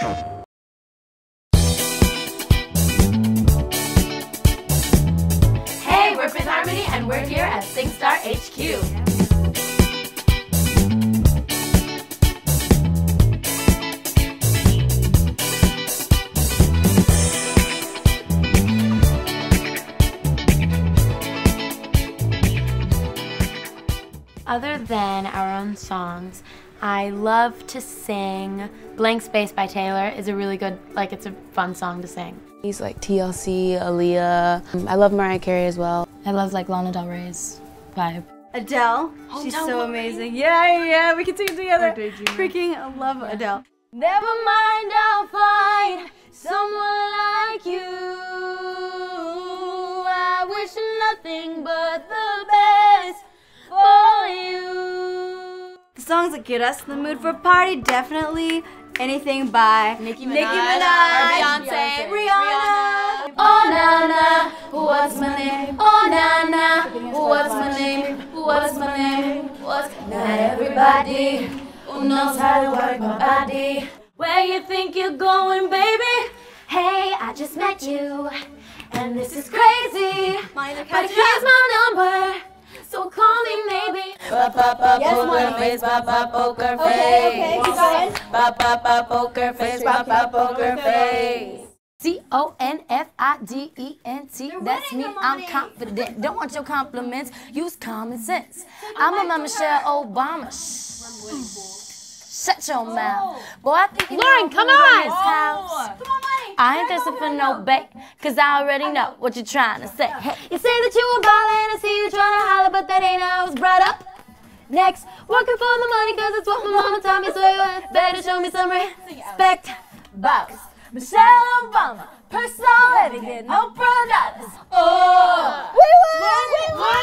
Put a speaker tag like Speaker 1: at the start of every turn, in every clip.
Speaker 1: Hey, we're Fifth Harmony, and we're here at SingStar HQ. Other than our own songs, I love to sing. Blank Space by Taylor is a really good, like, it's a fun song to sing.
Speaker 2: He's like TLC, Aaliyah. I love Mariah Carey as well.
Speaker 3: I love like Lana Del Rey's vibe.
Speaker 4: Adele. Oh, She's so amazing. Yeah, yeah, we can sing it together. Oh, Freaking love Adele.
Speaker 1: Never mind, I'll find someone like you. I wish nothing but the best for you.
Speaker 4: Songs that get us in the mood for a party, definitely anything by
Speaker 1: Nicki
Speaker 4: Nicki
Speaker 1: Minaj,
Speaker 4: Minaj,
Speaker 1: or Beyonce,
Speaker 4: Rihanna.
Speaker 1: Oh na na, what's my name? Oh na na, what's my name? What's my name? What's not everybody who knows how to work my body? Where you think you're going, baby? Hey, I just met you, and this is crazy. But here's my number, so call me maybe.
Speaker 2: Ba ba ba poker face, ba ba poker face.
Speaker 4: Okay, okay, keep.
Speaker 2: Ba ba ba poker face, ba ba poker face.
Speaker 3: C O N F I D E N T. That's me. I'm confident. Don't want your compliments. Use common sense. I'm a my Michelle Obama. Shh. Shut your mouth. Boy, I think you
Speaker 1: Lauren,
Speaker 3: know
Speaker 1: come
Speaker 3: who run
Speaker 1: on.
Speaker 3: This. I ain't thirsty for no bait, cause I already know what you're trying to say. Hey,
Speaker 1: You say that you were ballin', I see you trying to holler, but that ain't how I was brought up. Next, working for the money, cause it's what my mama taught me, so you better show me some respect. Box. Michelle Obama, purse so heavy, get no products. Oh, we won! We won!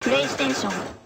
Speaker 5: PlayStation